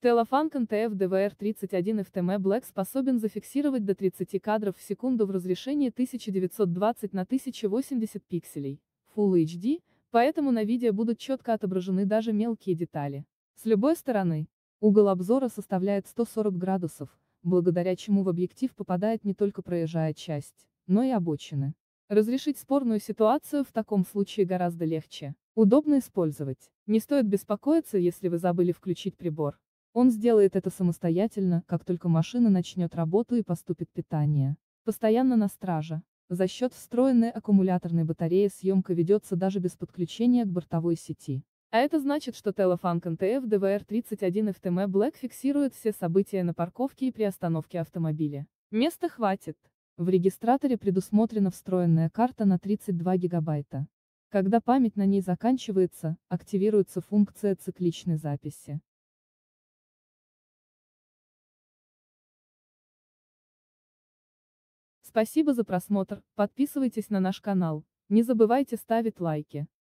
Телефанк НТФ DVR31 FTM Black способен зафиксировать до 30 кадров в секунду в разрешении 1920 на 1080 пикселей, Full HD, поэтому на видео будут четко отображены даже мелкие детали. С любой стороны, угол обзора составляет 140 градусов, благодаря чему в объектив попадает не только проезжая часть, но и обочины. Разрешить спорную ситуацию в таком случае гораздо легче. Удобно использовать. Не стоит беспокоиться, если вы забыли включить прибор. Он сделает это самостоятельно, как только машина начнет работу и поступит питание. Постоянно на страже. За счет встроенной аккумуляторной батареи съемка ведется даже без подключения к бортовой сети. А это значит, что Telefunk NTF DVR31 FTM Black фиксирует все события на парковке и при остановке автомобиля. Места хватит. В регистраторе предусмотрена встроенная карта на 32 гигабайта. Когда память на ней заканчивается, активируется функция цикличной записи. Спасибо за просмотр, подписывайтесь на наш канал, не забывайте ставить лайки.